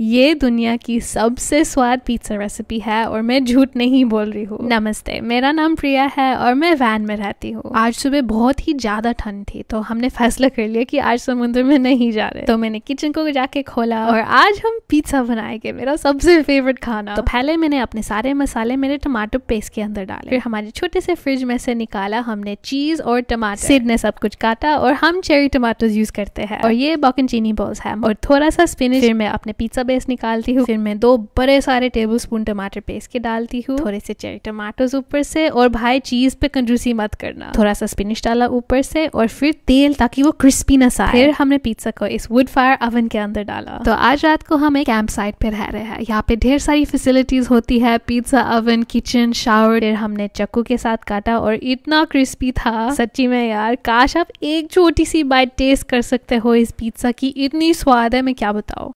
ये दुनिया की सबसे स्वाद पिज्जा रेसिपी है और मैं झूठ नहीं बोल रही हूँ। नमस्ते मेरा नाम प्रिया है और मैं वैन में रहती हूँ। आज सुबह बहुत ही ज़्यादा ठंड थी तो हमने फैसला कर लिया कि आज समुद्र में नहीं जा रहे। तो मैंने किचन को जाके खोला। और आज हम पिज्जा बनाएँगे मेरा सबसे फेवरेट खाना। तो पहले मैंने अपने सारे मसाले मेरे टमाटो पेस्ट के अंदर डाले। फिर हमारे छोटे से फ्रिज में से निकाला हमने चीज़ और टमाटर सिड ने सब कुछ काटा और हम चेरी टमाटो यूज़ करते हैं। और ये बॉकन चीनी बॉल्स है। और थोड़ा सा स्पिनिच फिर मैं अपने पिज्जा बेस निकालती हूँ। फिर मैं दो बड़े सारे टेबल स्पून टमाटर पेस्ट के डालती हूँ। थोड़े से चेरी टमाटोज ऊपर से और भाई चीज़ पे कंजूसी मत करना। थोड़ा सा स्पिनिश डाला ऊपर से और फिर तेल ताकि वो क्रिस्पी न सा फिर हमने पिज्जा को इस वुड फायर ओवन के अंदर डाला। तो आज रात को हम एक कैंप साइट पे रह रहे हैं। यहाँ पे ढेर सारी फैसिलिटीज़ होती है। पिज्जा ओवन किचन शावर फिर हमने चक्कू के साथ काटा और इतना क्रिस्पी था। सच्ची में यार, काश आप एक छोटी सी बाइट टेस्ट कर सकते हो इस पिज्जा की। इतनी स्वाद है, मैं क्या बताऊँ?